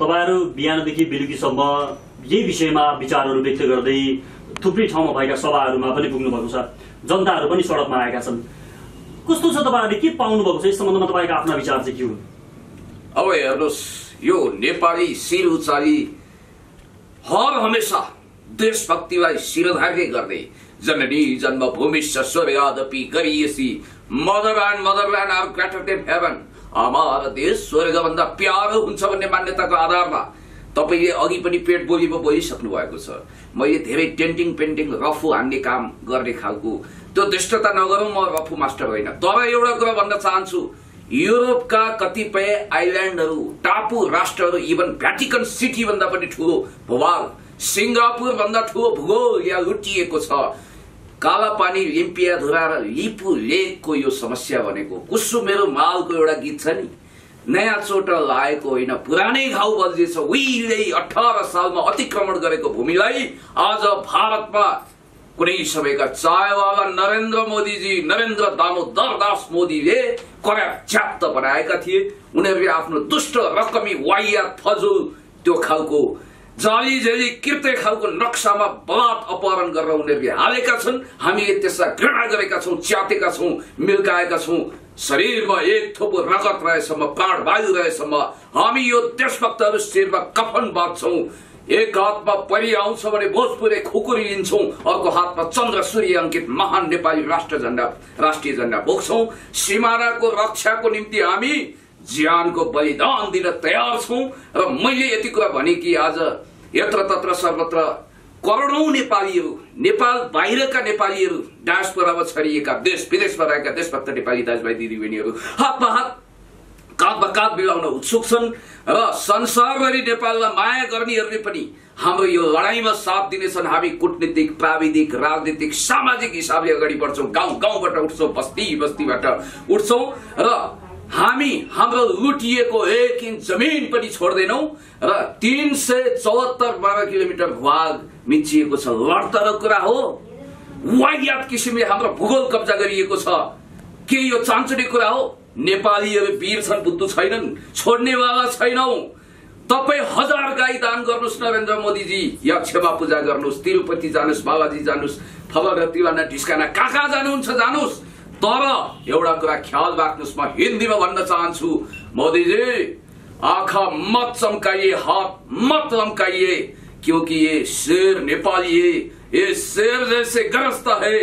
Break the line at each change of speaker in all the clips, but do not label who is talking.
तपाईँहरू बिहानदेखि बेलुकीसम्म यही विषयमा विचारहरू व्यक्त गर्दै थुप्रै ठाउँमा भएका सभाहरूमा पनि पुग्नु भएको छ। जनताहरू पनि सडकमा आएका छन्। कस्तो छ तपाईँहरूले के पाउनु भएको छ? यस सम्बन्धमा तपाईँको आफ्ना विचार चाहिँ के हुन्?
अब हेर्नुहोस् यो नेपाली शिर उचाली हर हमेसा देशभक्तिलाई शिरधार्य गर्दै जननी जन्मभूमि स्वर्यादपि गरिएसी motherland motherland are greater than heaven. हाम्रो देश स्वर्गभन्दा प्यारो हुन्छ भन्ने मान्यताको आधारमा तपाईँले अघि पनि पेट बोलीमा बोलिसक्नु भएको छ। मैले धेरै टेन्टिङ पेन्टिङ रफु हान्ने काम गर्ने खालको त्यो दृष्टता नगरौँ म रफु मास्टर होइन। तर एउटा कुरा भन्न चाहन्छु युरोपका कतिपय आइल्यान्डहरू टापु राष्ट्रहरू इभन भ्याटिकन सिटी भन्दा पनि ठुलो भूभाग सिङ्गापुर भन्दा ठुलो भूगोल यहाँ लुटिएको छ। कालापानी लिम्पिया धुरा र लिपु लेकको यो समस्या भनेको कुसु मेरो मालको एउटा गीत छ नि। नयाँ चोट लागेको होइन पुरानै घाउ बल्झेछ। उहिले अठार सालमा अतिक्रमण गरेको भूमिलाई आज भारतमा कुनै समयका चायवाला नरेन्द्र मोदीजी नरेन्द्र दामोदर दास मोदीले कर्या च्याप्त बनाएका थिए। उनीहरूले आफ्नो दुष्ट रकमी वाइया फजुल त्यो खालको जाली झेली कृत्य खालको नक्सामा बलात् अपहरण गरेर उनीहरूले हालेका छन्। हामीले त्यसलाई घृणा गरेका छौँ च्यातेका छौँ मिल्काएका छौँ। शरीरमा एक थोपो रगत रहेसम्म प्राण वायु रहेसम्म हामी यो देशभक्तहरू शिरमा कफन बाँध्छौँ। एक हातमा परि आउँछ भने भोजपुरे खुकुरी लिन्छौँ अर्को हातमा चन्द्र सूर्य अंकित महान नेपाली राष्ट्र झण्डा राष्ट्रिय झण्डा बोक्छौँ सिमानाको रक्षाको निम्ति हामी ज्यानको बलिदान दिन तयार छौँ र मैले यति कुरा भने कि आज यत्र तत्र सर्वत्र करोडौं नेपालीहरू नेपाल बाहिरका नेपालीहरू डायस्पोरामा छरिएका देश विदेशमा रहेका देशभक्त नेपाली दाजुभाइ दिदीबहिनीहरू हातमा हात काँधमा काँध मिलाउन उत्सुक छन् र संसारभरि नेपाललाई माया गर्नेहरूले पनि हाम्रो यो लडाईँमा साथ दिनेछन्। हामी कूटनीतिक प्राविधिक राजनीतिक सामाजिक हिसाबले अगाडि बढ्छौँ गाउँ गाउँबाट उठ्छौँ बस्ती बस्तीबाट उठ्छौँ र हामी हाम्रो लुटिएको एक इन्च जमिन पनि छोड्दैनौ र तिन सय चौहत्तर बाह्र किलोमिटर भाग मिचिएको छ। लड्तर कुरा हो। वाइयात किसिमले हाम्रो भूगोल कब्जा गरिएको छ। के यो चान्चुने कुरा हो? नेपालीहरू वीर छन् बुद्धु छैनन् छोड्नेवाला छैनौ। तपाईँ हजार गाई दान गर्नुहोस् नरेन्द्र मोदीजी या क्षमा पूजा गर्नुहोस् तिरुपति जानुहोस् बाबाजी जानुहोस् फल तिवाना ढिस्काना कहाँ कहाँ जानुहुन्छ जानुहोस्। तर एउटा कुरा ख्याल राख्नुहोस् म हिन्दीमा भन्न चाहन्छु। मोदीजी आँखा मत चमकाइए हाथ मत लमकाइए क्योंकि ये शेर नेपाली है ये शेर जैसे गरजता है।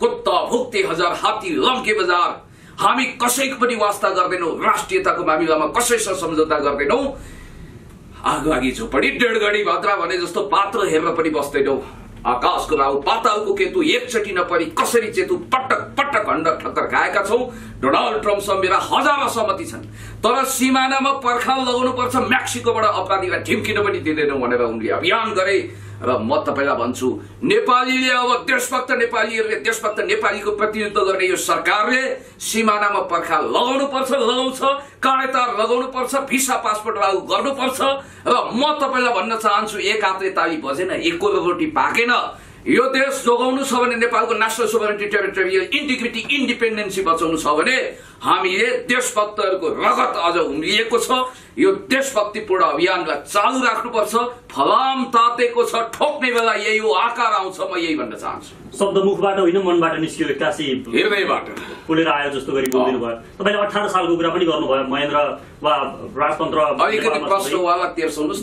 कुत्ता भुक्ते हजार हात्ती लम्के बजार। हामी कसैको पनि वास्ता गर्दैनौ राष्ट्रियताको मामिलामा कसैसँग सम्झौता गर्दैनौ। आगो आगी झोपडी डेढगढी भाद्रा भने जस्तो पात्र हेरेर पनि बस्दैनौ। आकाशको राहु पातालको केतु एकचोटि नपरी कसरी चेतु पटक पटक खण्ड ठक्कर खाएका छौँ। डोनाल्ड ट्रम्पसँग मेरा हजार सहमति छन्। तर सिमानामा पर्खाल लगाउनु पर्छ मेक्सिकोबाट अपराधीलाई ढिम्किन पनि दिँदैनौ भनेर उनले अभियान गरे। र म तपाईँलाई भन्छु नेपालीले अब देशभक्त नेपालीहरूले देशभक्त नेपालीको प्रतिनिधित्व गर्ने यो सरकारले सिमानामा पर्खा लगाउनु पर्छ लगाउँछ काँडेतार लगाउनु पर्छ भिसा पासपोर्ट लागू गर्नुपर्छ। र म तपाईँलाई भन्न चाहन्छु एक हातले ताली बजेन एक रोटी पाकेन। यो देश जोगाउनु छ भने नेपालको national sovereignty territorial integrity independency बचाउनु छ भने हामीले देशभक्तहरूको रगत अझ उम्लिएको छ। यो देशभक्तिपूर्ण अभियानलाई चालू राख्नुपर्छ। फलाम तातेको छ ठोक्ने बेला यही हो आकार आउँछ म यही भन्न चाहन्छु।
शब्द मुखबाट होइन मनबाट निस्कियो एक्कासी
हृदयबाट।
फुलेर आयो जस्तो गरी बोलिदिनु भयो तपाईँले अठार सालको कुरा पनि गर्नुभयो महेन्द्र वा राजतन्त्र
अलिकति
नेपालमा
तेर्साउनुहोस्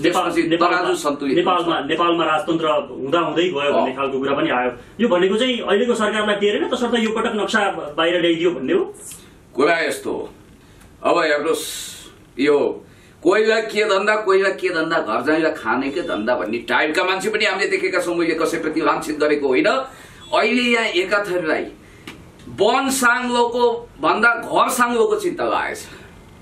नेपालमा राजतन्त्र हुँदा हुँदै गयो भन्ने। खालको कुरा पनि आयो। यो भनेको चाहिँ अहिलेको सरकारलाई टेरेन तसर्थ यो पटक नक्सा बाहिर ल्याइदियो भन्ने हो।
कुरा यस्तो हो अब हेर्नुहोस् यो कोहीलाई के धन्दा कोहीलाई के धन्दा घर जाँदा खानेकै धन्दा भन्ने टाइपका मान्छे पनि हामीले देखेका छौँ मैले कसैप्रति लान्छित गरेको होइन अहिले यहाँ एकाथरीलाई वन साङ्लोको भन्दा घर साङ्लोको चिन्ता लागेछ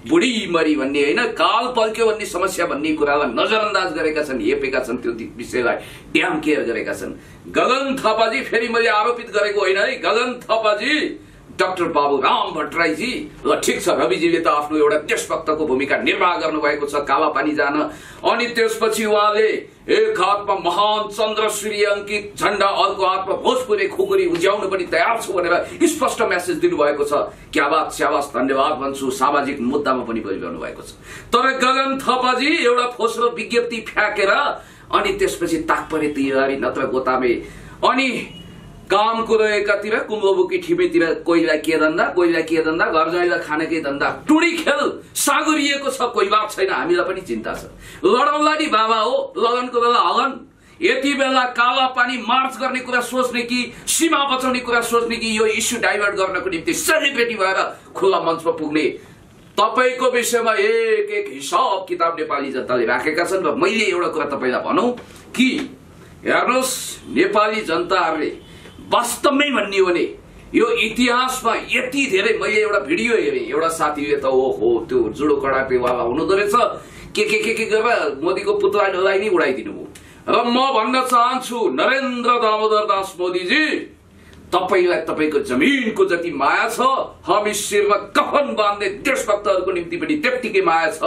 बुढी मरी भन्ने होइन काल पल्क्यो भन्ने समस्या भन्ने कुरालाई नजरअन्दाज गरेका छन् हेपेका छन् त्यो विषयलाई ड्याम केयर गरेका छन् गगन थापाजी फेरि मैले आरोपित गरेको होइन है गगन थापाजी डाक्टर बाबु राम भट्टराईजी ल ठिक छ रविजीले त आफ्नो एउटा देशभक्तको भूमिका निर्वाह गर्नुभएको छ काला पानी जान। अनि त्यसपछि उहाँले एक हातमा महान चन्द्र सूर्य अङ्कित झण्डा अर्को हातमा भोजपुरे खुकुरी उज्याउनु पनि तयार छु भनेर स्पष्ट मेसेज दिनुभएको छ। क्या बात स्याबास धन्यवाद भन्छु सामाजिक मुद्दामा पनि बोलिरहनु भएको छ। तर गगन थपाजी एउटा फोस्रो विज्ञप्ति फ्याँकेर अनि त्यसपछि ताकपरे तिहारी नत्र गोतामे। अनि कामको रहेकातिर कुम्भोबुकी ठिमीतिर कोहीलाई के धन्दा कोहीलाई के धन्दा घर ज्वाइँलाई खानेकै धन्दा टुडी खेल सागरिएको छ कोही बात छैन हामीलाई पनि चिन्ता छ। लडौँला नि बाबा हो लगनको बेला हगन। यति बेला काला पानी मार्च गर्ने कुरा सोच्ने कि सीमा बचाउने कुरा सोच्ने कि यो इस्यु डाइभर्ट गर्नको निम्ति सेलिब्रेटी भएर खुल्ला मञ्चमा पुग्ने। तपाईँको विषयमा एक एक हिसाब किताब नेपाली जनताले राखेका छन् र मैले एउटा कुरा तपाईँलाई भनौँ कि हेर्नुहोस् नेपाली जनताहरूले वास्तवमै भन्ने हो भने यो इतिहासमा यति धेरै मैले एउटा भिडियो हेरेँ एउटा साथीले त ओ हो त्यो जुडो कडापेवाला हुनुहुँदो रहेछ। के के के के गरेर मोदीको पुतलालाई नै उडाइदिनु भयो। र म भन्न चाहन्छु नरेन्द्र दामोदर दास मोदीजी तपाईँलाई तपाईँको जमिनको जति माया छ हामी शिरमा कफन बाँध्ने देशभक्तहरूको निम्ति पनि त्यत्तिकै माया छ।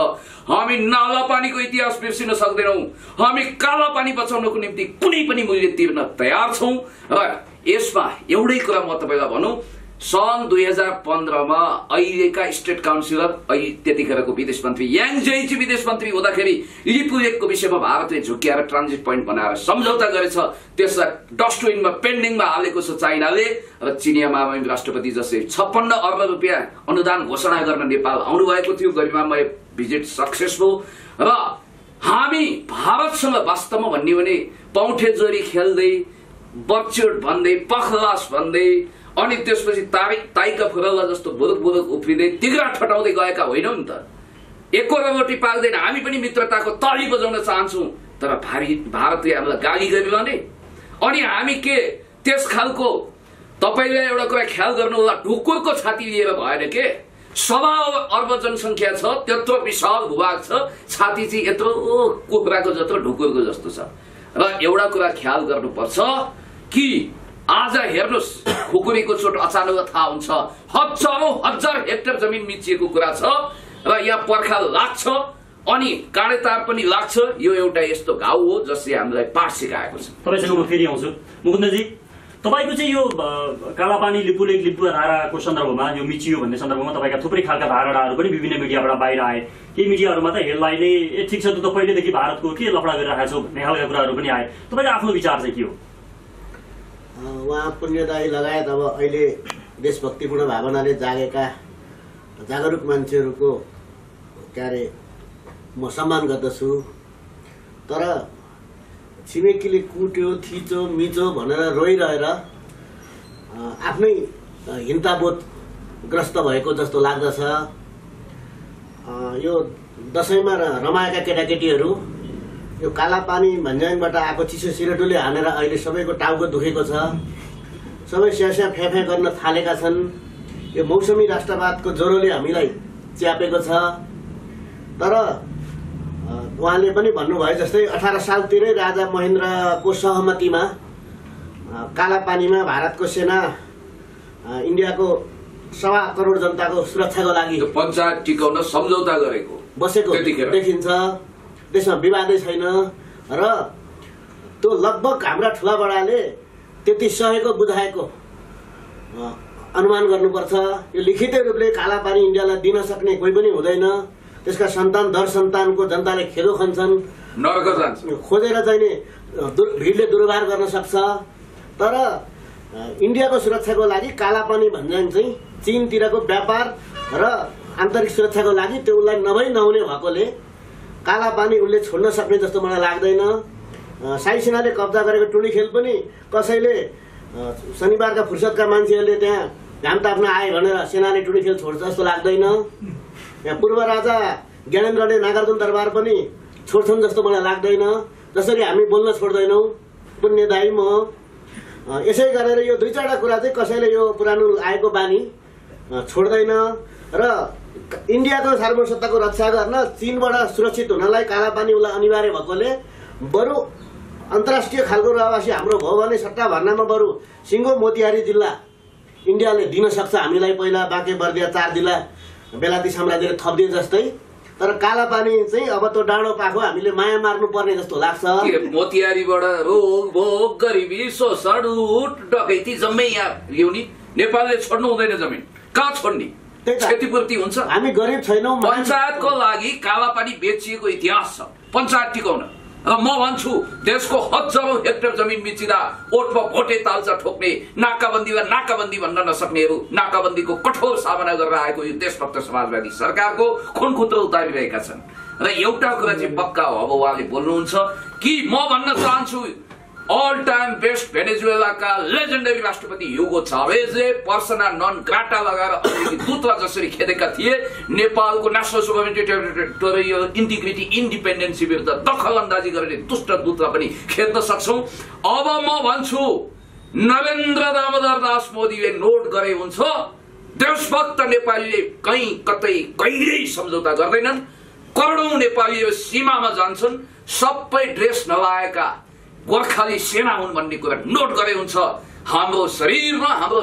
हामी नाला पानीको इतिहास बिर्सिन सक्दैनौँ। हामी काला पानी बचाउनको निम्ति कुनै पनि मूल्य तिर्न तयार छौँ। र यसमा एउटै कुरा म तपाईँलाई भनौँ सन् दुई हजार पन्ध्रमा अहिलेका स्टेट काउन्सिलर अहिले त्यतिखेरको विदेश मन्त्री याङ जैची विदेश मन्त्री हुँदाखेरि लिपुलेकको विषयमा भारतले झुक्क्याएर ट्रान्जिट पोइन्ट बनाएर सम्झौता गरेछ। त्यसलाई डस्टबिनमा पेन्डिङमा हालेको छ चाइनाले र चिनिया महामहिम राष्ट्रपति जस्तै छप्पन्न अर्ब रुपियाँ अनुदान घोषणा गर्न नेपाल आउनु भएको थियो। गरिमामय भिजिट सक्सेस भयो र हामी भारतसँग वास्तवमा भन्ने हो भने पौठे जोरी खेल्दै बच्चोट भन्दै पखलास भन्दै अनि त्यसपछि तारिक ताइका फुरल्ला जस्तो बुरुक बुरुक उफ्रिँदै तिग्रा ठटाउँदै गएका होइनौ नि त। एकवटा रोटी पाक्दैन हामी पनि मित्रताको ताली बजाउन चाहन्छौँ। तर भारी भारतले हामीलाई गाली गरिरहने अनि हामी के? त्यस खालको तपाईँले एउटा कुरा ख्याल गर्नु होला ढुकुरको छाती लिएर भएन के? सभा अर्ब जनसङ्ख्या छ त्यत्रो विशाल भूभाग छ छाती चाहिँ यत्रो कुखुराको जत्रो ढुकुरको जस्तो छ। र एउटा कुरा ख्याल गर्नुपर्छ कि आज हेर्नुहोस् खुकुरीको चोट अचानक थाहा हुन्छ। हजारौँ हजार हेक्टर जमिन मिचिएको कुरा छ र यहाँ पर्खा लाग्छ अनि काँडेतार पनि लाग्छ। यो एउटा यस्तो घाउ हो जसले हामीलाई पाठ सिकाएको छ।
तपाईँसँग म फेरि आउँछु। मुकुन्दजी तपाईँको चाहिँ यो कालापानी लिपुलेक लिपु धाराको सन्दर्भमा यो मिचियो भन्ने सन्दर्भमा तपाईँका थुप्रै खालका धारणाहरू पनि विभिन्न मिडियाबाट बाहिर आए। केही मिडियाहरूमा त हेडलाइनले ए ठिक छ त पहिलेदेखि भारतको के लफडा गरिरहेको छौ भन्ने खालका कुराहरू पनि आए। तपाईँको आफ्नो विचार चाहिँ के हो?
उहाँ पुण्यदायी लगायत अब अहिले देशभक्तिपूर्ण भावनाले जागेका जागरुक मान्छेहरूको के अरे म सम्मान गर्दछु। तर छिमेकीले कुट्यो थिचो मिचो भनेर रोइरहेर आफ्नै हिंताबोधग्रस्त भएको जस्तो लाग्दछ। यो दसैँमा रमाएका केटाकेटीहरू यो कालापानी भन्ज्याङबाट आएको चिसो सिरेटोले हानेर अहिले सबैको टाउको दुखेको छ। सबै स्यास्या फ्याफ्या गर्न थालेका छन्। यो मौसमी राष्ट्रवादको ज्वरोले हामीलाई च्यापेको छ। तर उहाँले पनि भन्नुभयो जस्तै अठार सालतिरै राजा महेन्द्रको सहमतिमा अ, कालापानीमा भारतको सेना इन्डियाको सवा करोड जनताको सुरक्षाको लागि
पञ्चायत टिकाउन सम्झौता गरेको
बसेको। देखिन्छ। त्यसमा विवादै छैन। र त्यो लगभग हाम्रा ठुला बडाले त्यति सहेको बुझाएको अनुमान गर्नुपर्छ। यो लिखितै रूपले कालापानी इन्डियालाई दिन सक्ने कोही पनि हुँदैन। त्यसका सन्तान दर सन्तानको जनताले खेदो खन्छन्। खोजेर चाहिने अ, दुर- भिडले दुर्व्यवहार गर्न सक्छ। तर इन्डियाको सुरक्षाको लागि कालापानी भन्ज्याङ चाहिँ चिनतिरको व्यापार र आन्तरिक सुरक्षाको लागि त्यो उसलाई नभई नहुने भएकोले कालापानी उसले छोड्न सक्ने जस्तो मलाई लाग्दैन। साई सेनाले कब्जा गरेको टुडी खेल पनि कसैले शनिबारका फुर्सदका मान्छेहरूले त्यहाँ घाम ताप्न आए भनेर सेनाले टुडी खेल छोड्छ जस्तो लाग्दैन। यहाँ पूर्व राजा ज्ञानेन्द्रले नागार्जुन दरबार पनि छोड्छन् जस्तो मलाई लाग्दैन। जसरी हामी बोल्न छोड्दैनौँ पुण्यदायी म यसै गरेर यो दुई चारवटा कुरा चाहिँ कसैले यो पुरानो आएको बानी छोड्दैन। र इन्डियाको सार्वभौमसत्ताको रक्षा गर्न चिनबाट सुरक्षित हुनलाई कालापानी उसलाई अनिवार्य भएकोले बरु अन्तर्राष्ट्रिय खालको रहवासी हाम्रो भयो भने सट्टा भर्नामा बरु सिङ्गो मोतिहारी जिल्ला इन्डियाले दिन सक्छ हामीलाई पहिला बाँके बर्दिया चार दिला बेलाती साम्राज्यले थपिदिए जस्तै। तर काला पानी चाहिँ अब त्यो डाँडो पाएको हामीले माया मार्नु पर्ने जस्तो लाग्छ।
मोतिहारीबाट रोग भोग गरिबी शोषण डकैती जम्मै यहाँ ल्याउने। नेपालले छोड्नु हुँदैन जमिन। कहाँ छोड्ने। क्षतिपूर्ति हुन्छ।
हामी गरिब छैनौँ
पञ्चायतको लागि कालापानी बेचिएको इतिहास छ। पञ्चायत टिकाउन र म भन्छु देशको हजारौं हेक्टर जमिन मिचिँदा ओठमा भोटे ताल्चा ठोक्ने नाकाबन्दीमा नाकाबन्दी भन्न नसक्नेहरू नाकाबन्दीको कठोर सामना गरेर आएको यो देशभक्त समाजवादी सरकारको खुनखुत्रो उतारिरहेका छन्। र एउटा कुरा चाहिँ पक्का हो अब उहाँले बोल्नुहुन्छ। कि म भन्न चाहन्छु अल टाइम बेस्ट भेनेजुएलाका लेजेन्डरी राष्ट्रपति युगो चावेजले पर्सना नन ग्राटा लगाएर अमेरिकी दूतलाई जसरी खेदेका थिए। नेपालको नेसनल सोभरेनिटी इन्टिग्रिटी इन्डिपेन्डेन्सी विरुद्ध दखल अन्दाजी गर्ने दुष्ट दूतलाई पनि खेद्न सक्छौ। अब म भन्छु नरेन्द्र दामोदर दास मोदीले नोट गरे हुन्छ देशभक्त नेपालीले कहीँ कतै कहिल्यै सम्झौता गर्दैनन्। करोडौं नेपालीहरू सीमामा जान्छन् सबै ड्रेस नलाएका गोर्खाली सेना हुन् भन्ने कुरा नोट गरे हुन्छ। हाम्रो शरीरमा हाम्रो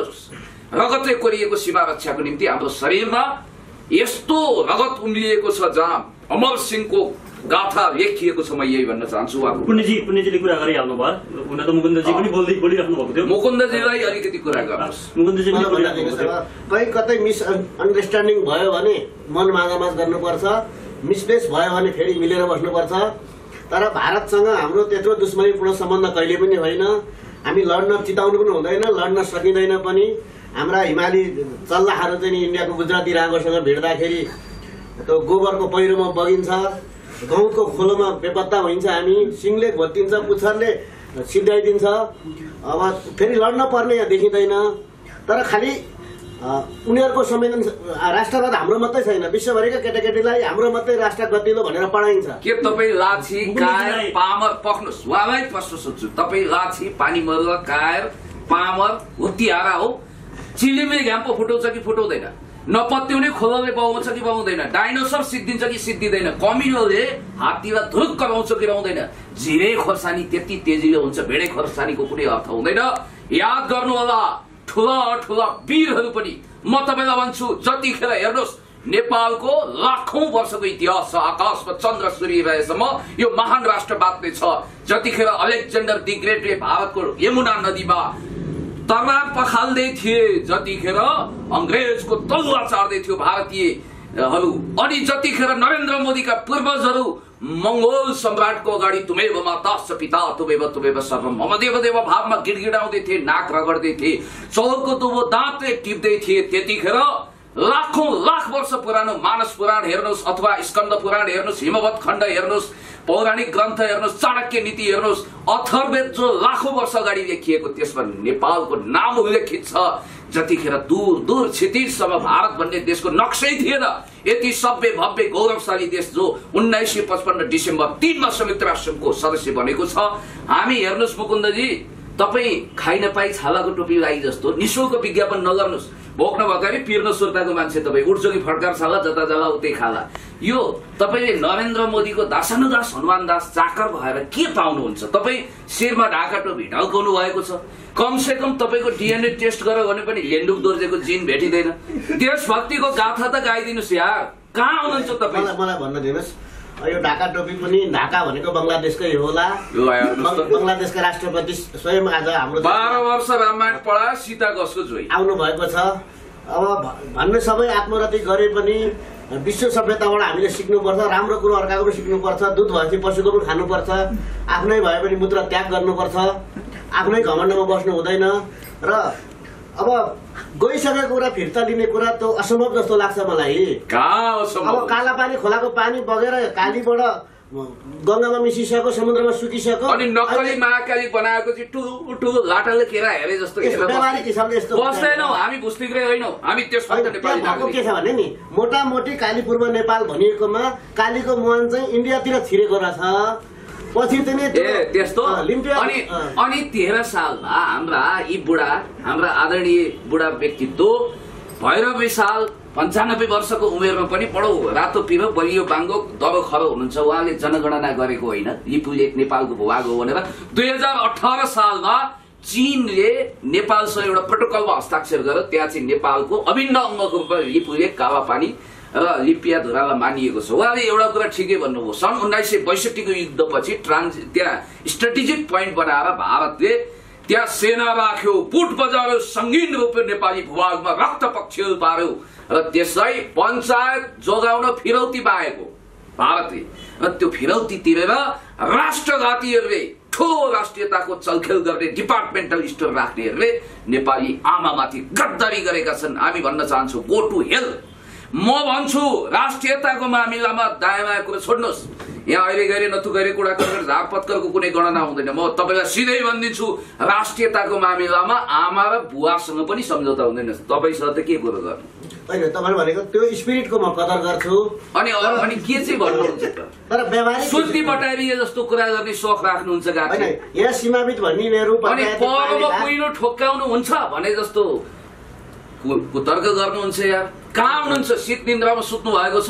रगतले कोरिएको सीमा रक्षाको निम्ति हाम्रो शरीरमा यस्तो रगत उम्लिएको छ जहाँ अमर सिंहको गाथा लेखिएको छ म यही भन्न चाहन्छु। उहाँको
पुण्यजी पुण्यजीले कुरा गरिहाल्नु भयो। हुन त मुकुन्दजी पनि बोल्दै बोलिराख्नु भएको थियो।
मुकुन्दजीलाई अलिकति कुरा गर्नुहोस्।
मुकुन्दजी
कहीँ कतै मिस अन्डरस्ट्यान्डिङ भयो भने मन माझामाझ गर्नुपर्छ मिसप्लेस भयो भने फेरि मिलेर बस्नुपर्छ। तर भारतसँग हाम्रो त्यत्रो दुश्मनीपूर्ण सम्बन्ध कहिले पनि होइन। हामी लड्न चिताउनु पनि हुँदैन लड्न सकिँदैन पनि। हाम्रा हिमाली चल्लाहरू चाहिँ इन्डियाको गुजराती रागोसँग भिड्दाखेरि त्यो गोबरको पहिरोमा बगिन्छ गहुँतको खोलोमा बेपत्ता होइन्छ हामी सिङले घोत्तिन्छ पुच्छरले सिद्ध्याइदिन्छ। अब फेरि लड्न पर्ने यहाँ देखिँदैन। तर खालि उनीहरूको संवेदन राष्ट्रवाद हाम्रो मात्रै छैन। विश्वभरिका केटाकेटीलाई हाम्रो मात्रै राष्ट्र गतिलो भनेर पढाइन्छ।
के तपाईँ लाछी कायर पामर पख्नुहोस् उहाँलाई प्रश्न सोध्छु। तपाईँ लाछी पानी मरुवा कायर पामर हो? चिलिमले घाम पो फुटाउँछ कि फुटाउँदैन? नपत्याउने खोलाले बगाउँछ कि बगाउँदैन डाइनोसर सिद्धिन्छ कि सिद्धिँदैन? कमिलोले हात्तीलाई धुरुक्क लाउँछ कि लाउँदैन झिरे खोर्सानी त्यति तेजिलो हुन्छ भेडे खोर्सानीको कुनै अर्थ हुँदैन। याद गर्नु होला ठुला ठुला वीरहरू पनि म तपाईँलाई भन्छु जतिखेर हेर्नुहोस् नेपालको लाखौं वर्षको इतिहास छ। आकाशमा चन्द्र सूर्य रहेसम्म यो महान राष्ट्र बाँच्ने छ। जतिखेर अलेक्जेन्डर दि ग्रेटले भारतको यमुना नदीमा तलवार पखाल्दै थिए जतिखेर अङ्ग्रेजको तलुवा चाड्दै थियो भारतीयहरू अनि जतिखेर नरेन्द्र मोदीका पूर्वजहरू मङ्गोल सम्राटको अगाडि तुमेव माता पिता तुमेव तुमेव सर्वम मम देव देव भावमा गिडगिडाउँदै थिए नाक रगड्दै थिए। चौरको दुबो दाँतले टिप्दै थिए त्यतिखेर लाखौं लाख वर्ष पुरानो मानस पुराण हेर्नुहोस् अथवा स्कन्द पुराण हेर्नुहोस् हिमवत खण्ड हेर्नुहोस् पौराणिक ग्रन्थ हेर्नुहोस् चाणक्य नीति हेर्नुहोस् अथर्वेद जो लाखौं वर्ष अगाडि लेखिएको त्यसमा नेपालको नाम उल्लेखित छ। जतिखेर दूर दूर क्षितिजसम्म भारत भन्ने देशको नक्सै थिएन। यति सभ्य भव्य गौरवशाली देश जो उन्नाइस सय पचपन्न डिसेम्बर तिनमा संयुक्त राष्ट्रको सदस्य बनेको छ। हामी हेर्नुहोस् मुकुन्दजी तपाईँ खाइ नपाई छालाको टोपी लागि जस्तो निशुल्क विज्ञापन नगर्नुहोस्। भोग्न भएकारी पिर्न सुर्ताको मान्छे तपाईँ। उठ्छ कि फड्कार छाला जता जाला उतै खाला। यो तपाईँले नरेन्द्र मोदीको दासानुदास हनुमान दास चाकर भएर के पाउनुहुन्छ? तपाईँ शिरमा ढाका टोपी ढल्काउनु भएको छ। कमसे कम तपाईँको डिएनए टेस्ट गर भने पनि लेन्डुक दोर्जेको जिन भेटिँदैन। देशभक्तिको गाथा त गाइदिनुहोस् यार। कहाँ हुनुहुन्छ तपाईँ?
मलाई भन्न दिनुहोस्। यो ढाका टोपी पनि ढाका भनेको बङ्गलादेशकै होला। बङ्गलादेशका राष्ट्रपति स्वयं आज हाम्रो
बाह्र वर्ष रामायण पढा सीता
आउनु भएको छ। अब भन्ने सबै आत्मरति गरे पनि विश्व सभ्यताबाट हामीले सिक्नुपर्छ राम्रो कुरो अर्काको पनि सिक्नुपर्छ दुध भएपछि पशुको पनि खानुपर्छ आफ्नै भए पनि मूत्र त्याग गर्नुपर्छ आफ्नै घमण्डमा बस्नु हुँदैन र अब गइसकेको कुरा फिर्ता लिने कुरा त असम्भव जस्तो लाग्छ मलाई। अब? काला पानी खोलाको पानी बगेर कालीबाट गङ्गामा मिसिसक्यो समुद्रमा सुकिसक्यो।
अनि नक्कली महाकाली बनाएको चाहिँ ठुलो ठुलो लाटाले केरा हेरे जस्तो
व्यावहारिक हिसाबले यस्तो
बस्दैनौ हामी भुस्तिग्रे होइनौ। हामी
त्यहाँ भएको के छ भने नि मोटामोटी काली पूर्व नेपाल भनिएकोमा कालीको मुहान चाहिँ इन्डियातिर छिरेको रहेछ। पछि
त्यस्तो? अनि अनि तेह्र सालमा हाम्रा यी बुढा हाम्रा आदरणीय बुढा व्यक्तित्व भैरव विशाल पन्चानब्बे वर्षको उमेरमा पनि बडो रातो पिरो बलियो बाङ्गो दरो खरो हुनुहुन्छ। उहाँले जनगणना गरेको होइन। लिपुले नेपालको भूभाग हो भनेर दुई हजार अठार सालमा चीनले नेपालसँग एउटा प्रोटोकलमा हस्ताक्षर गरेर त्यहाँ चाहिँ नेपालको अभिन्न अङ्गको रूपमा लिपुले कावापानी र लिपिया धुरालाई मानिएको छ। उहाँले एउटा कुरा ठिकै भन्नुभयो। सन् उन्नाइस सय बैसठीको युद्धपछि ट्रान्स त्यहाँ स्ट्रेटेजिक पोइन्ट बनाएर भारतले त्यहाँ सेना राख्यो बुट बजायो सङ्गीन रूपले नेपाली भूभागमा रक्त पक्षल पार्यो र त्यसलाई पञ्चायत जोगाउन फिरौती बाएको भारतले। र त्यो फिरौती तिरेर राष्ट्रघातीहरूले ठुलो राष्ट्रियताको चलखेल गर्ने डिपार्टमेन्टल स्टोर राख्नेहरूले नेपाली आमामाथि गद्दारी गरेका छन्। हामी भन्न चाहन्छौँ गो टु हेल म भन्छु राष्ट्रियताको मामिलामा दायाँ बायाँ कुरा छोड्नुहोस्। यहाँ अहिले गएर नथु गएर कुरा गरेर झाग पत्करको कुनै गणना हुँदैन। म तपाईँलाई सिधै भनिदिन्छु राष्ट्रियताको मामिलामा आमा र बुवासँग पनि सम्झौता हुँदैन। तपाईँसँग त के कुरो गर्नु?
होइन तपाईँले भनेको त्यो स्पिरिटको म कदर गर्छु।
अनि अनि के चाहिँ भन्नुहुन्छ
तर व्यावहारिक
सुत्ती बटारिए जस्तो कुरा गर्ने सोख राख्नुहुन्छ गाठी
यहाँ सीमावित भनिनेहरू
अनि
पञ्चायती
परमा
पालिका-
कुहिरो ठोक्काउनु हुन्छ भने जस्तो। कु- कुतर्क गर्नुहुन्छ यार कहाँ हुनुहुन्छ? शीत निन्द्रामा सुत्नु भएको छ।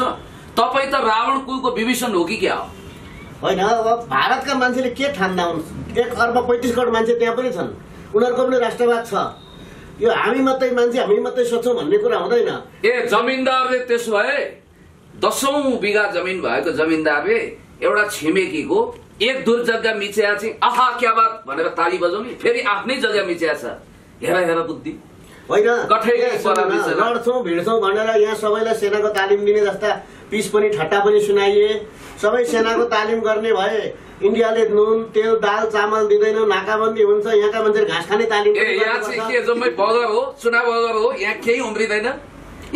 तपाईँ त रावण कुलको विभीषण हो कि क्या हो?
होइन अब भारतका मान्छेले के ठान्दा हुन्? एक अर्ब पैँतिस करोड मान्छे त्यहाँ पनि छन्। उनीहरूको पनि राष्ट्रवाद छ। यो हामी मात्रै मान्छे हामी मात्रै सोच्छौँ भन्ने कुरा हुँदैन।
ए जमिनदारले त्यसो भए दसौँ बिघा जमिन भएको जमिनदारले एउटा छिमेकीको एक दुर जग्गा मिच्या चाहिँ आहा क्या बात? भनेर ताली बजाउने। फेरि आफ्नै जग्गा मिच्या छ हेर हेर बुद्धि।
होइन। लड्छौँ भिड्छौँ भनेर यहाँ सबैलाई सेनाको तालिम दिने जस्ता पिस पनि ठट्टा पनि सुनाइए। सबै सेनाको तालिम गर्ने भए इन्डियाले नुन तेल दाल चामल दिँदैन नाकाबन्दी हुन्छ यहाँका मान्छेले घाँस खाने तालिम
यहाँ चाहिँ
गर्नुपर्छ।
के जम्मै बगर हो चुना बगर हो यहाँ केही उम्रिँदैन।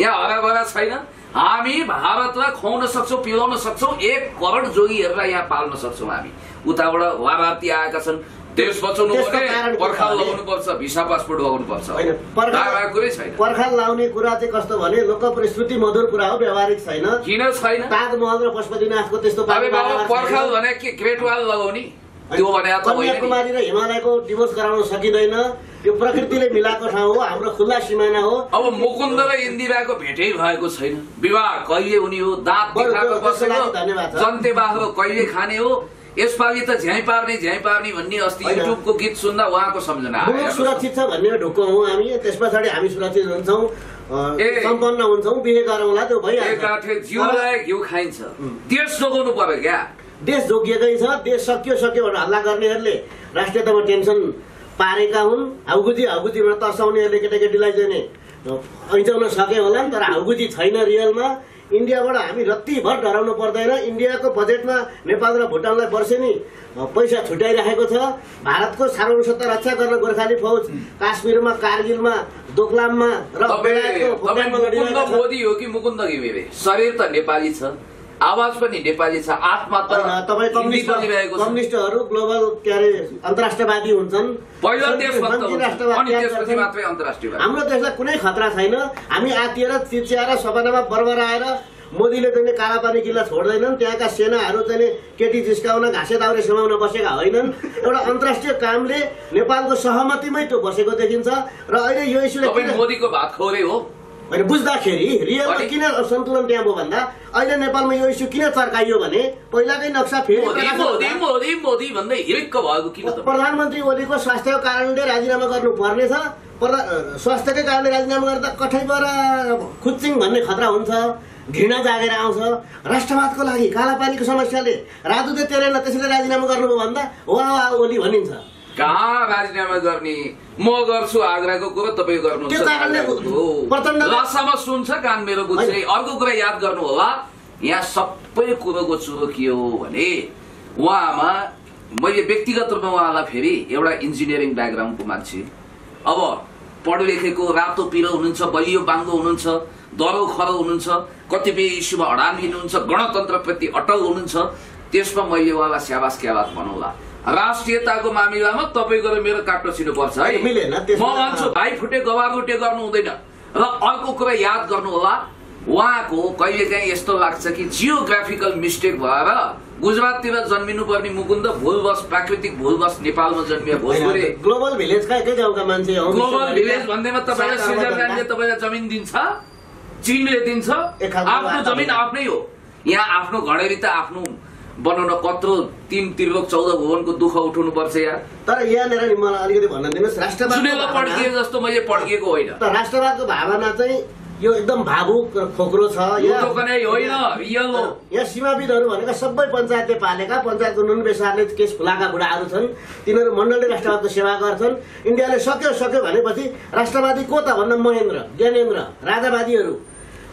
यहाँ हराभरा छैन। हामी भारतलाई खुवाउन सक्छौँ पिलाउन सक्छौँ एक करोड जोगीहरूलाई यहाँ पाल्न सक्छौँ हामी। उताबाट वाराती आएका छन्। देश बचाउनु पर्खाल? लगाउनु पर्छ भिसा पासपोर्ट लगाउनु पर्छ
होइन
दावा कुरै छैन।
पर्खाल लाउने कुरा चाहिँ कस्तो भने लोकप्रिय श्रुति मधुर कुरा हो व्यावहारिक छैन।
किन छैन?
ताजमहल र पशुपतिनाथको त्यस्तो
पर्खाल। भने के लगाउने? त्यो।
कन्याकुमारी र हिमालयको डिभोर्स गराउन सकिँदैन। यो प्रकृतिले मिलाएको ठाउँ हो हाम्रो खुल्ला सिमाना हो।
अब मुकुन्द र इन्दिराको भेटै भएको छैन। विवाह कहिले हुने हो दाँत। जन्ते बाख्रो कहिले खाने हो? यसपालि त झ्याइ पार्ने झ्याइ पार्ने भन्ने अस्ति। युट्युबको गीत सुन्दा उहाँको सम्झना
सुरक्षित छ भन्ने ढुक्क हौँ हामी। त्यस पछाडि हामी सुरक्षित हुन्छौँ। सम्पन्न हुन्छौँ। बिहे गरौँला त्यो भइहाल्छ।
जिउलाई घिउ खाइन्छ। देश जोगाउनु पर्यो क्या?
देश जोगिएकै छ। देश सक्यो सक्यो भनेर हल्ला गर्नेहरूले राष्ट्रियतामा टेन्सन पारेका हुन्। हाउगुजी हाउगुजीबाट तर्साउनेहरूले केटाकेटीलाई चाहिँ नि ऐचाउन सके होला नि तर हाउगुजी छैन रियलमा। इन्डियाबाट हामी रत्तिभर डराउनु पर्दैन। इन्डियाको बजेटमा नेपाल र भुटानलाई वर्षेनी पैसा छुट्याइराखेको छ। भारतको सार्वभौमसत्ता रक्षा गर्न गोर्खाली फौज काश्मीरमा कारगिलमा दोकलाममा र।
मोदी हो कि मुकुन्द घिमिरे? शरीर त नेपाली छ। आवाज पनि नेपाली छ आत्मा
तपाईँ कम्युनिस्टहरू ग्लोबल के अरे अन्तर्राष्ट्रवादी हुन्छन्।
पहिलो देशभक्त। मात्रै अन्तर्राष्ट्रिय
हाम्रो देशलाई कुनै खतरा छैन। हामी आतिएर चिच्याएर सपनामा बरबराएर मोदीले चाहिँ कालापानी किल्ला छोड्दैनन्। त्यहाँका सेनाहरू चाहिँ केटी जिस्काउन घाँसे दाउरे समाउन बसेका होइनन्। एउटा अन्तर्राष्ट्रिय कामले नेपालको सहमतिमै त्यो बसेको देखिन्छ। र अहिले यो इस्युले
मोदीको भात खौरे हो।
होइन बुझ्दाखेरि रियलमा
अनि-
किन सन्तुलन त्यहाँ भयो भन्दा अहिले नेपालमा यो इस्यु किन चर्काइयो भने पहिलाकै नक्सा फेरि प्रधानमन्त्री ओलीको स्वास्थ्यको कारणले राजीनामा गर्नु पर्नेछ। प्रधा- स्वास्थ्यकै कारणले राजीनामा गर्दा कठैबाट खुच्चिङ भन्ने खतरा हुन्छ घृणा जागेर आउँछ। राष्ट्रवादको लागि कालापानीको समस्याले राजुले तेरेन त्यसैले राजीनामा गर्नुभयो भन्दा वा वा ओली भनिन्छ।
कहाँ राजीनामा गर्ने म गर्छु आग्राको कुरो तपाईँ गर्नुहुन्छ सुन्छ कान मेरो बुझ्दै अर्को कुरा याद गर्नु होला यहाँ सबै कुरोको चुरो के हो भने उहाँमा मैले व्यक्तिगत रूपमा उहाँलाई फेरि एउटा इन्जिनियरिङ ब्याकग्राउन्डको मान्छे। अब पढ लेखेको रातो पिरो हुनुहुन्छ बलियो बाङ्गो हुनुहुन्छ दरो खरो हुनुहुन्छ कतिपय इस्युमा अडान लिनुहुन्छ गणतन्त्रप्रति अटल हुनुहुन्छ त्यसमा मैले उहाँलाई स्याबास क्याबास भनौँला। राष्ट्रियताको मामिलामा तपाईँको र मेरो काट्न छिर्नुपर्छ है।
मिलेन,
म भन्छु भाइ फुटे गवार रोटे गर्नु हुँदैन। र अर्को कुरा याद गर्नु होला उहाँको कहिलेकाहीँ यस्तो लाग्छ कि जियोग्राफिकल मिस्टेक भएर गुजराततिर जन्मिनु पर्ने मुकुन्द भुलवश प्राकृतिक भुलवश नेपालमा जन्मिए भोजपुरे।
ग्लोबल भिलेजका एकै गाउँका मान्छे हौ?
ग्लोबल भिलेज भन्दैमा तपाईँलाई स्विजरल्यान्डले। तपाईँलाई जमिन दिन्छ चीनले दिन्छ आफ्नो। जमिन आफ्नै हो। यहाँ आफ्नो घडेरी त आफ्नो। बनाउन कत्रो तिन त्रिलोक चौध भुवनको दुःख उठाउनु पर्छ यार
तर यहाँनिर नि मलाई अलिकति भन्न दिनुहोस् भावना-
पड्किए जस्तो मैले पड्किएको होइन।
त राष्ट्रवादको भावना चाहिँ यो एकदम भावुक र खोक्रो छ यहाँ- यहाँ सीमाविदहरू भनेका सबै पञ्चायतले पालेका पञ्चायतको नुन बेसारले केस फुलाएका बुढाहरू छन्। तिनीहरू मण्डलले राष्ट्रवादको सेवा गर्छन्। इन्डियाले सक्यो सक्यो भनेपछि राष्ट्रवादी को त भन्दा महेन्द्र ज्ञानेन्द्र राजावादीहरू।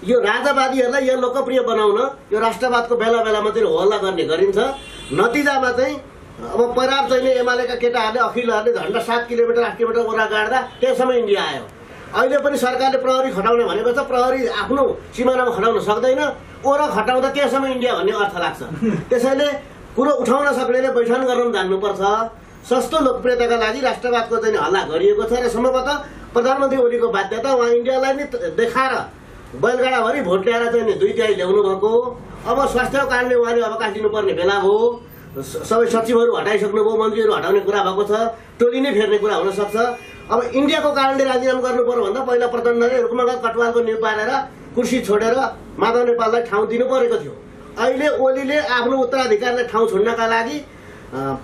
यो राजावादीहरूलाई यो लोकप्रिय बनाउन यो राष्ट्रवादको बेला बेलामा चाहिँ हल्ला गर्ने गरिन्छ। नतिजामा चाहिँ अब परार चाहिँ एमालेका केटाहरूले अखिलहरूले झन्डा सात किलोमिटर आठ किलोमिटर ओरा गाड्दा त्यसम्म इन्डिया आयो। अहिले पनि सरकारले प्रहरी खटाउने भनेको छ प्रहरी आफ्नो सिमानामा खटाउन सक्दैन। ओरा खटाउँदा त्यसम्म इन्डिया भन्ने अर्थ लाग्छ। त्यसैले कुरो उठाउन सक्नेले बैठन गर्न जान्नुपर्छ। सस्तो लोकप्रियताका लागि राष्ट्रवादको चाहिँ हल्ला गरिएको छ। र सम्भवतः प्रधानमन्त्री ओलीको बाध्यता उहाँ इन्डियालाई नै देखाएर बैलगाडाभरि भोट ल्याएर चाहिँ दुई तिहाई ल्याउनु भएको अब स्वास्थ्यको कारणले उहाँले अवकाश दिनुपर्ने बेला हो। सबै सचिवहरू हटाइसक्नुभयो मन्त्रीहरू हटाउने कुरा भएको छ। टोली नै फेर्ने कुरा हुनसक्छ। अब इन्डियाको कारणले राजीनामा गर्नु पर्यो भन्दा पहिला प्रचण्डले रुकुमागत कटवालको न्यु पारेर कुर्सी छोडेर माधव नेपाललाई ठाउँ दिनु परेको थियो। अहिले ओलीले आफ्नो उत्तराधिकारलाई ठाउँ छोड्नका लागि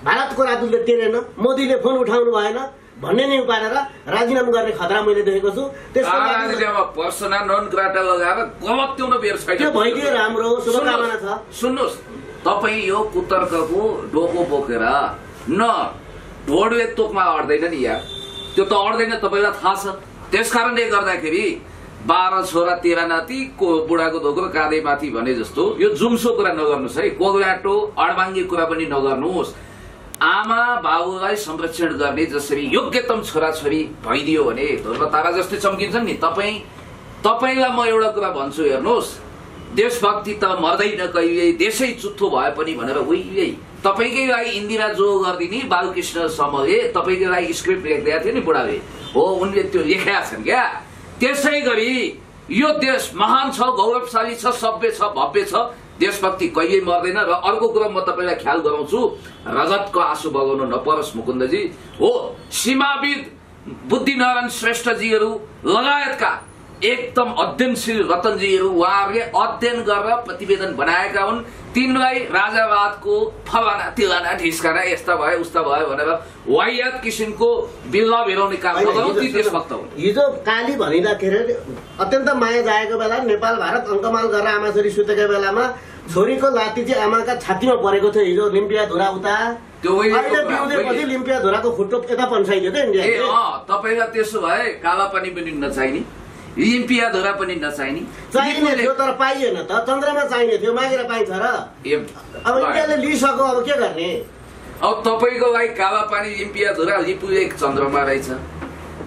भारतको राजदूतले टेरेन मोदीले फोन उठाउनु भएन। भन्ने न्यु पारेर राजीनामा गर्ने खतरा मैले देखेको छु। त्यसको लागि
आराधीले पर्सना नन ग्राटा लगाएर गलत्याउन बेर छैन।
त्यो भइदिए राम्रो शुभकामना छ।
सुन्नुहोस् तपाईँ यो कुतर्कको डोको बोकेर न ढोडवे तोकमा अड्दैन नि यार त्यो त अड्दैन तपाईँलाई थाहा छ। त्यस कारणले गर्दाखेरि बाह्र छोरा तेह्र नाति को बुढाको धोक्रो काँधे माथि भने जस्तो यो जुम्सो कुरा नगर्नुहोस् है। कोगलाटो अडबाङ्गी कुरा पनि नगर्नुहोस्। आमा बाबुलाई संरक्षण गर्ने जसरी योग्यतम छोराछोरी भइदियो भने ध्रुव तारा जस्तै चम्किन्छन् नि। तपाईँ तपाईँलाई म एउटा कुरा भन्छु हेर्नुहोस्। देशभक्ति त मर्दैन कहिले देशै चुत्थो भए पनि भनेर उहिले तपाईँकै लागि इन्दिरा जो गरिदिने बालकृष्ण समले तपाईँकै लागि स्क्रिप्ट लेखिदिएको थियो नि बुढाले। हो उनले त्यो लेखेका छन् क्या। त्यसै गरी यो देश महान छ गौरवशाली छ सभ्य छ भव्य छ। देशभक्ति कहिले मर्दैन र अर्को कुरा म तपाईँलाई ख्याल गराउँछु रगतको आँसु बगाउनु नपरोस् मुकुन्दजी। हो सीमाविद बुद्धिनारायण श्रेष्ठजीहरू लगायतका एकदम अध्ययनशील रतनजीहरू उहाँहरूले अध्ययन गरेर प्रतिवेदन बनाएका हुन्। तिनलाई राजावादको फलाना तिलाना ढिस्काना यस्ता भयो उस्ता भयो भनेर वाहियात किसिमको बिल्ला भिराउने काम ती देशभक्त हुन्।
हिजो काली भनिँदाखेरि अत्यन्त माया जाएको बेला नेपाल भारत अङ्कमाल गरेर आमा छोरी सुतेको बेलामा छोरीको लाती चाहिँ आमाका छातीमा परेको थियो। हिजो लिम्पिया धुरा उता। अहिले। लिम्पिया धुराको खुट्टो यता पन्साइदियो
अँ तपाईँलाई त्यसो भए काला पानी नचाहिने। लिम्पिया धोरा पनि नचाहिने।
चाहिने थियो तर पाइएन त। चन्द्रमा चाहिने थियो मागेर पाइन्छ र। अब इन्डियाले लिइसक्यो अब के गर्ने?
अब तपाईँको लागि काला पानी लिम्पिया धुरा लिपु एक चन्द्रमा रहेछ।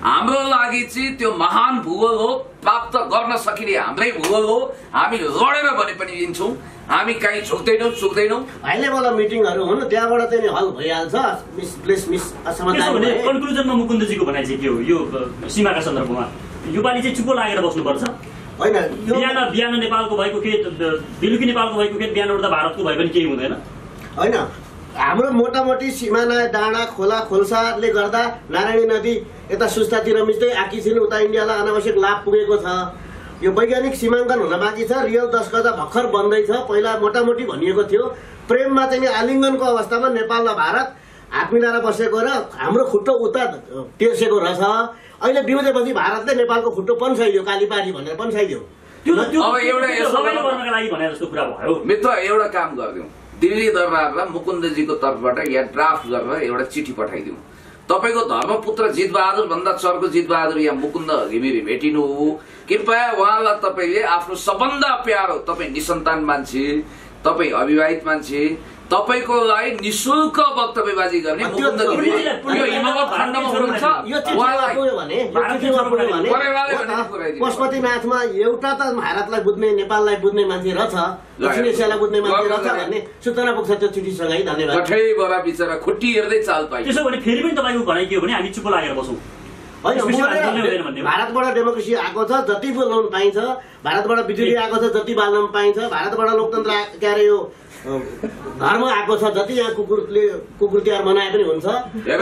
हाम्रो लागि चाहिँ त्यो महान भूगोल हो प्राप्त गर्न सकिने हाम्रै भूगोल हो। हामी लडेर भने पनि लिन्छौँ हामी कहीँ झुक्दैनौँ चुक्दैनौँ।
अहिले मलाई मिटिङहरू हुन् त्यहाँबाट चाहिँ हल भइहाल्छ। Miss place miss.
कन्क्लुजनमा मुकुन्दजीको भनाइ चाहिँ के हो? यो सीमाका सन्दर्भमा। योपालि चाहिँ चुप्पो लागेर बस्नुपर्छ।
होइन यो
बिहान बिहान नेपालको भएको खेत ब- बेलुकी नेपालको भएको खेत बिहान उठ्दा भारतको भए पनि केही हुँदैन।
होइन हाम्रो मोटामोटी सिमाना डाँडा खोला खोल्साले गर्दा नारायणी नदी यता सुस्तातिर मिच्दै आकी छिन् उता इन्डियालाई अनावश्यक लाभ पुगेको छ। यो वैज्ञानिक सीमाङ्कन हुन बाँकी छ रियल दस गजा भर्खर बन्दैछ पहिला मोटामोटी भनिएको थियो। प्रेममा चाहिँ नि आलिङ्गनको अवस्थामा नेपाल र भारत हात मिलाएर बसेको र हाम्रो खुट्टो उता टेर्सेको रहेछ। अहिले बिउजेपछि भारतले नेपालको खुट्टो पन्साइदियो कालीपारी भनेर पन्साइदियो
त्यो त्यो
अब एउटा
त्यो
यसो
रमाइलो
गरौँ।
गर्नका लागि भने जस्तो कुरा भयो।
मित्र एउटा काम गरिदिउँ। दिल्ली दरबारलाई मुकुन्दजीको तर्फबाट यहाँ ड्राफ्ट गरेर एउटा चिठी पठाइदिउँ। तपाईँको धर्मपुत्र जितबहादुर भन्दा चर्को जितबहादुर यहाँ मुकुन्द घिमिरे भेटिनु। कृपया उहाँलाई तपाईँले आफ्नो सबभन्दा प्यारो तपाईँ निसन्तान मान्छे तपाईँ अविवाहित मान्छे तपाईँको लागि निशुल्क वक्तव्यबाजी गर्ने।
पशुपतिनाथमा एउटा त भारतलाई बुझ्ने नेपाललाई बुझ्ने मान्छे रहेछ दक्षिण एसियालाई बुझ्ने मान्छे रहेछ भन्ने सूचना पुग्छ त्यो चिठीसँगै धन्यवाद।
कठै बिचरा खुट्टी हेर्दै चाल पाइ
त्यसो भने फेरि पनि तपाईँको भनाइ के हो भने हामी चुप्पो लागेर बसौँ।
भारतबाट डेमोक्रेसी आएको छ जति बोलाउनु पाइन्छ भारतबाट बिजुली आएको छ जति बाल्न पाइन्छ भारतबाट लोकतन्त्र के अरे यो धर्म आएको छ जति यहाँ कुकुरले कुकुर तिहार मनाए पनि हुन्छ। तर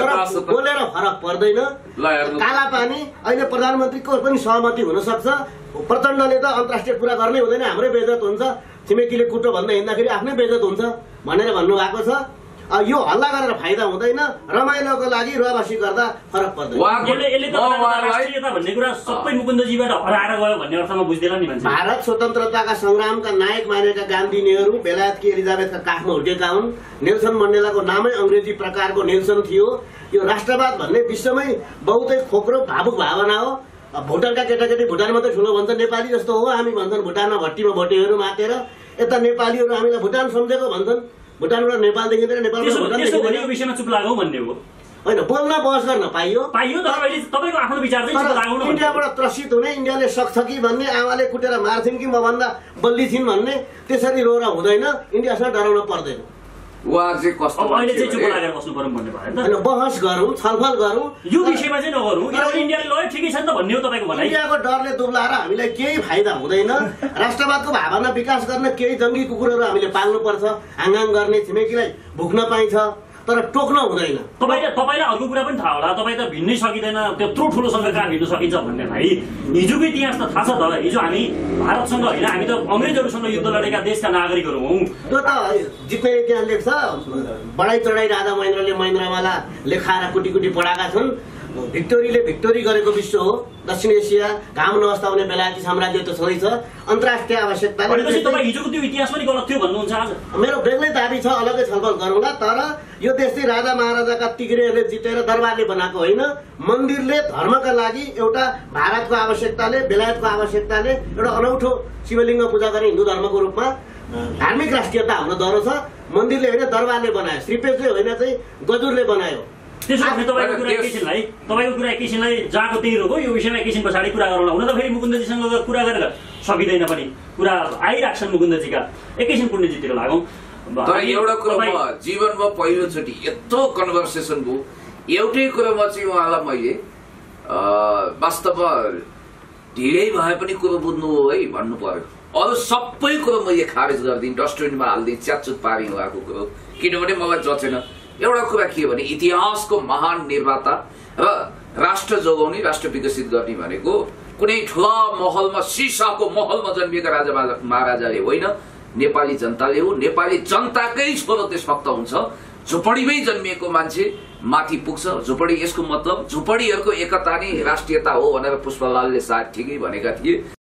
बोलेर फरक पर्दैन। काला पानी अहिले प्रधानमन्त्रीको पनि सहमति हुन सक्छ प्रचण्डले त अन्तर्राष्ट्रिय कुरा गर्नै हुँदैन हाम्रै बेजत हुन्छ। छिमेकीले कुटो भन्दा हिँड्दाखेरि आफ्नै बेजत हुन्छ भनेर भन्नुभएको छ। यो हल्ला गरेर फाइदा हुँदैन रमाइलोको लागि रुवाबासी गर्दा फरक पर्दैन
उहाँको
यसले यसले त
म
तपाईँको
उहाँलाई
राष्ट्रियता भन्ने कुरा सबै मुकुन्दजीबाट हराएर गयो भन्ने अर्थमा बुझ्दैन नि मान्छे
भारत स्वतन्त्रताका सङ्ग्रामका नायक मानेका गान्धी नेहरू बेलायतकी एलिजाबेथका काखमा हुर्केका हुन् नेल्सन मण्डेलाको नामै अङ्ग्रेजी प्रकारको नेल्सन थियो यो राष्ट्रवाद भन्ने विश्वमै बहुतै खोक्रो भावुक भावना हो भुटानका केटाकेटी भुटान मात्रै ठुलो भन्छ नेपाली जस्तो हो हामी भन्छन् भुटानमा भट्टीमा भोटेहरू मातेर यता नेपालीहरू हामीलाई भुटान सम्झेको भन्छन् भुटानबाट नेपाल देखिँदैन देखिँदैन
विषयमा चुप लागौ भन्ने हो।
होइन बोल्न बहस गर्न पाइयो।
पाइयो तपाईँको आफ्नो विचार चाहिँ।
इन्डियाबाट त्रसित हुने इन्डियाले सक्छ कि भन्ने आमाले कुटेर मार्थिन् कि मभन्दा बल्ली थिइन् भन्ने त्यसरी रोएर हुँदैन। इन्डियासँग डराउन पर्दैन। बहस गरौँ छलफल गरौँ।
यो विषयमा चाहिँ नगरौँ। किनभने इन्डियाले लयो ठिकै छ नि त भन्ने हो तपाईँको भनाइ।
इन्डियाको डरले दुब्लाएर हामीलाई केही फाइदा हुँदैन। राष्ट्रवादको भावना विकास गर्न केही जङ्गी कुकुरहरू हामीले पाल्नुपर्छ। हाङहाङ गर्ने छिमेकीलाई भुक्न पाइन्छ। तर टोक्न हुँदैन।
तपाईँले तपाईँलाई अर्को कुरा पनि थाहा होला। तपाईँ त भिन्नै सकिँदैन। त्यत्रो ठुलो सङ्घकार भिड्न सकिन्छ भन्ने भाइ। हिजोको इतिहास त थाहा छ त। हिजो हामी भारतसँग होइन हामी त अङ्ग्रेजहरूसँग युद्ध लडेका देशका नागरिकहरू हौँ।
त्यो त जित्ने इतिहास लेख्छ बढाइ चढाइ राजा महेन्द्रले महेन्द्रवाला लेखाएर कुटी कुटी पढाएका छन्। भिक्टोरीले भिक्टोरी गरेको विश्व हो। दक्षिण एसिया घाम नअस्ताउने बेलायती साम्राज्य त छँदैछ अन्तर्राष्ट्रिय
आज।
मेरो बेग्लै दाबी छ अलग्गै छलफल गरौँला तर यो देश चाहिँ राजा महाराजाका तिग्रेहरूले जितेर दरबारले बनाएको होइन। मन्दिरले धर्मका लागि एउटा भारतको आवश्यकताले बेलायतको आवश्यकताले एउटा अनौठो शिवलिङ्ग पूजा गर्ने हिन्दू धर्मको रूपमा धार्मिक राष्ट्रियता हुन डह्रो छ। मन्दिरले होइन दरबारले बनायो। श्रीपेशले होइन चाहिँ गजुरले बनायो।
त्यसो भने तपाईँको कुरा एकैछिनलाई तपाईँको कुरा एकैछिनलाई जहाँको त्यही रोग हो यो विषयमा एकैछिन पछाडि कुरा गरौँला। हुन त फेरि मुकुन्दजीसँग कुरा गरेर सकिँदैन पनि। कुरा आइरहेको मुकुन्दजीका। एकैछिन पुण्यजीतिर लागौँ।
तर एउटा कुरो म जीवनमा पहिलोचोटि यत्रो कन्भर्सेसन भयो। एउटै कुरोमा चाहिँ उहाँलाई मैले वास्तवमा ढिलै भए पनि कुरो बुझ्नु हो है भन्नु पर्यो। अरू सबै कुरो मैले खारेज गरिदिएँ डस्टबिनमा हालिदिएँ च्याचुत पारेँ उहाँको कुरो। किनभने मलाई जचेन। एउटा कुरा के भने इतिहासको महान निर्माता र राष्ट्र जोगाउने राष्ट्र विकसित गर्ने भनेको कुनै ठुला महलमा सिसाको महलमा जन्मिएका राजा महारा- महाराजाले होइन। नेपाली जनताले हो। नेपाली जनताकै छोरो देशभक्त हुन्छ। झुपडीमै जन्मिएको मान्छे माथि पुग्छ। झुपडी यसको मतलब झुपडीहरूको एकता नै राष्ट्रियता हो भनेर पुष्पलालले सायद ठिकै भनेका थिए।